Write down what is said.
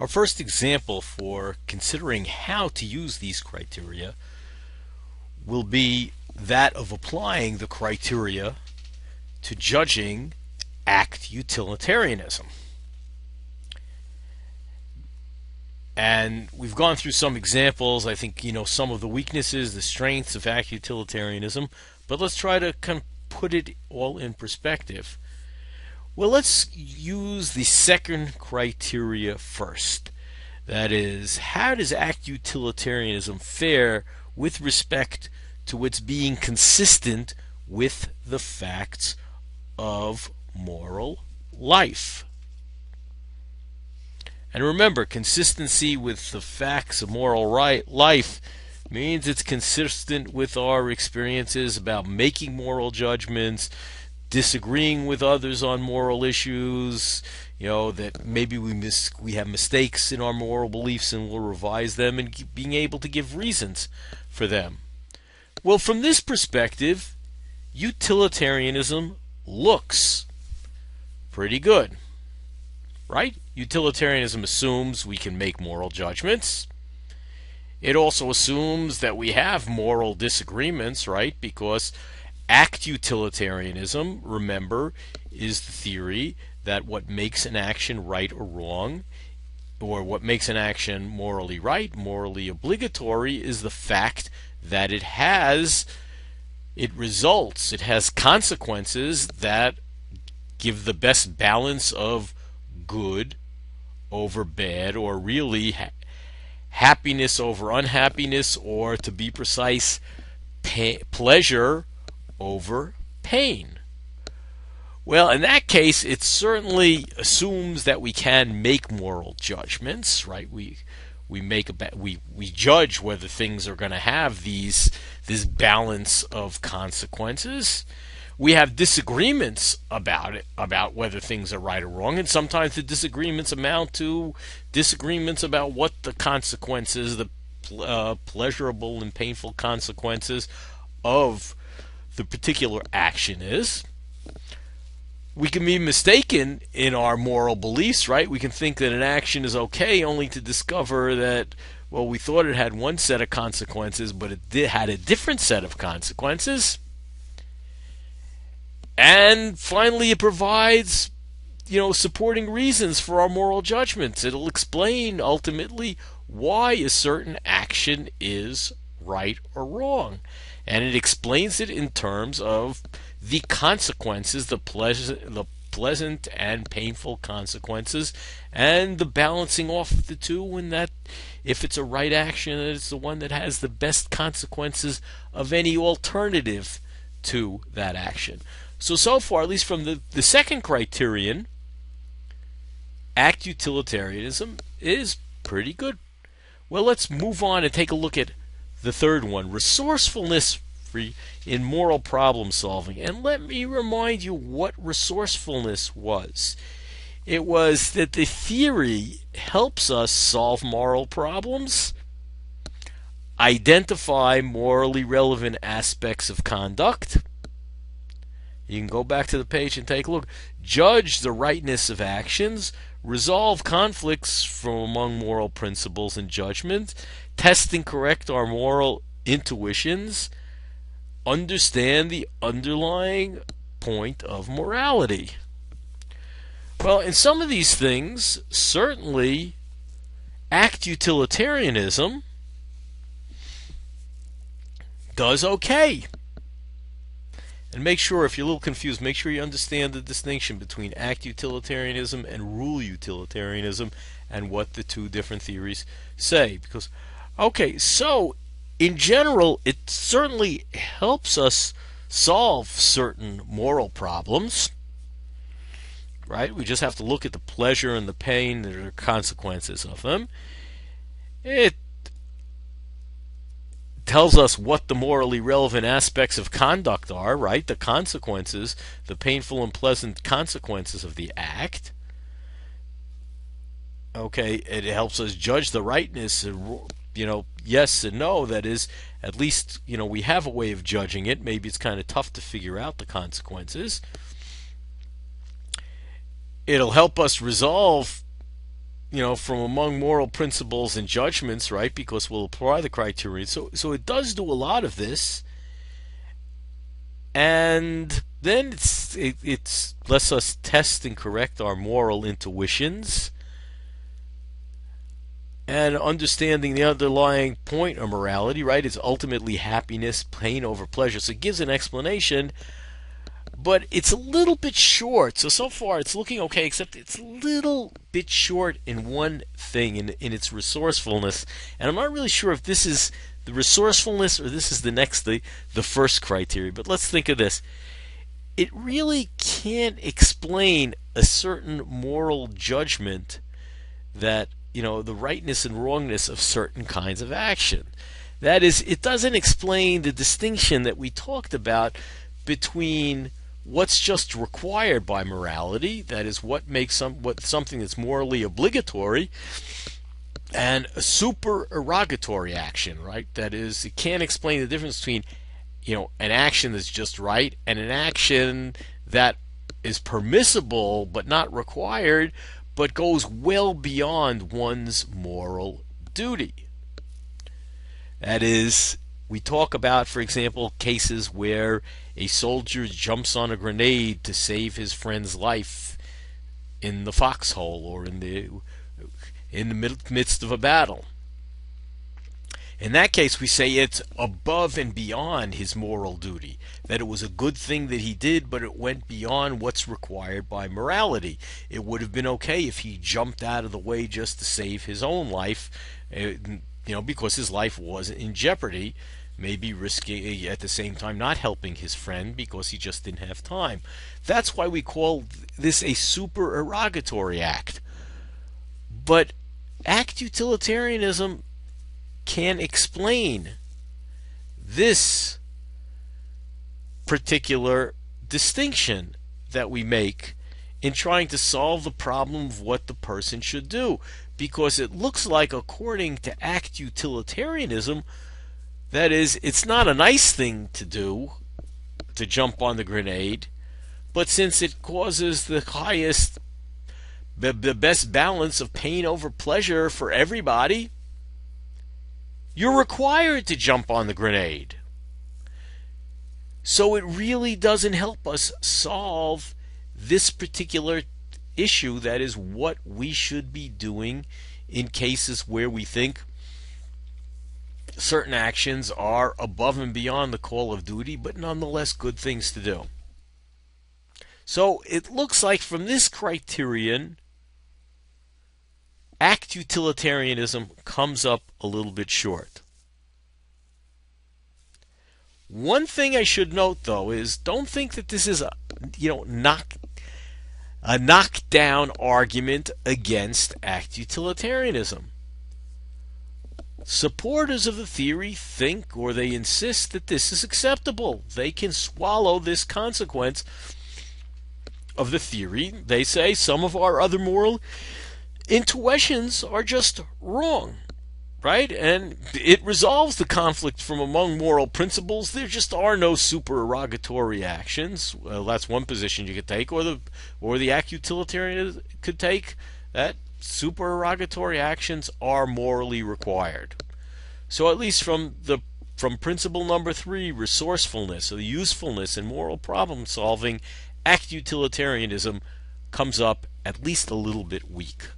Our first example for considering how to use these criteria will be that of applying the criteria to judging act utilitarianism. And we've gone through some examples, I think, you know, some of the weaknesses, the strengths of act utilitarianism, but let's try to kind of put it all in perspective. Well, let's use the second criteria first. That is, how does act utilitarianism fare with respect to its being consistent with the facts of moral life? And remember, consistency with the facts of moral right life means it's consistent with our experiences about making moral judgments, disagreeing with others on moral issues, you know, that maybe we mis- we have mistakes in our moral beliefs and we'll revise them and being able to give reasons for them. Well, from this perspective, utilitarianism looks pretty good. Right? Utilitarianism assumes we can make moral judgments. It also assumes that we have moral disagreements, right? Because Act utilitarianism, remember, is the theory that what makes an action right or wrong, or what makes an action morally right, morally obligatory, is the fact that it has, it results, it has consequences that give the best balance of good over bad, or really ha- happiness over unhappiness, or to be precise, pleasure over pain. Well, in that case, it certainly assumes that we can make moral judgments, right? We we make a we we judge whether things are going to have these this balance of consequences. We have disagreements about it, about whether things are right or wrong, and sometimes the disagreements amount to disagreements about what the consequences, the uh, pleasurable and painful consequences of the particular action is. We can be mistaken in our moral beliefs, right? We can think that an action is okay only to discover that, well, we thought it had one set of consequences, but it did, had a different set of consequences. And finally, it provides, you know, supporting reasons for our moral judgments. It'll explain ultimately why a certain action is right or wrong and it explains it in terms of the consequences, the pleasant, the pleasant and painful consequences, and the balancing off of the two. And that, if it's a right action, it's the one that has the best consequences of any alternative to that action. So, so far, at least from the, the second criterion, act utilitarianism is pretty good. Well, let's move on and take a look at the third one, resourcefulness in moral problem solving. And let me remind you what resourcefulness was. It was that the theory helps us solve moral problems, identify morally relevant aspects of conduct. You can go back to the page and take a look. Judge the rightness of actions, resolve conflicts from among moral principles and judgment, test and correct our moral intuitions, understand the underlying point of morality. Well, in some of these things, certainly act utilitarianism does okay. And make sure, if you're a little confused, make sure you understand the distinction between act utilitarianism and rule utilitarianism and what the two different theories say. Because, okay, so in general, it certainly helps us solve certain moral problems. Right? We just have to look at the pleasure and the pain that are consequences of them. It tells us what the morally relevant aspects of conduct are, right? The consequences, the painful and pleasant consequences of the act. Okay, it helps us judge the rightness, you know, yes and no. That is, at least, you know, we have a way of judging it. Maybe it's kind of tough to figure out the consequences. It'll help us resolve you know, from among moral principles and judgments, right? Because we'll apply the criteria. So, so it does do a lot of this, and then it's it it's lets us test and correct our moral intuitions, and understanding the underlying point of morality, right? Is ultimately happiness, pain over pleasure. So it gives an explanation but it's a little bit short. So so far it's looking okay, except it's a little bit short in one thing in in its resourcefulness, and I'm not really sure if this is the resourcefulness or this is the next the the first criteria. But let's think of this. It really can't explain a certain moral judgment that you know the rightness and wrongness of certain kinds of action. That is, it doesn't explain the distinction that we talked about between what's just required by morality, that is what makes some what something that's morally obligatory, and a supererogatory action, right? That is, it can't explain the difference between you know an action that's just right and an action that is permissible but not required, but goes well beyond one's moral duty. That is, we talk about, for example, cases where a soldier jumps on a grenade to save his friend's life in the foxhole or in the in the midst of a battle. In that case, we say it's above and beyond his moral duty. That it was a good thing that he did, but it went beyond what's required by morality. It would have been okay if he jumped out of the way just to save his own life, eh, you know, because his life wasn't in jeopardy maybe risking at the same time not helping his friend because he just didn't have time. That's why we call this a supererogatory act. But act utilitarianism can explain this particular distinction that we make in trying to solve the problem of what the person should do. Because it looks like, according to act utilitarianism, that is, it's not a nice thing to do to jump on the grenade, but since it causes the highest, the, the best balance of pain over pleasure for everybody, you're required to jump on the grenade. So it really doesn't help us solve this particular issue that is what we should be doing in cases where we think certain actions are above and beyond the call of duty, but nonetheless good things to do. So it looks like from this criterion, act utilitarianism comes up a little bit short. One thing I should note though is don't think that this is a you know knock a knockdown argument against act utilitarianism. Supporters of the theory think or they insist that this is acceptable. They can swallow this consequence of the theory. They say some of our other moral intuitions are just wrong, right? And it resolves the conflict from among moral principles. There just are no supererogatory actions. Well, that's one position you could take, or the or the act utilitarian could take. That supererogatory actions are morally required. So at least from the from principle number three, resourcefulness, or the usefulness in moral problem solving, act utilitarianism comes up at least a little bit weak.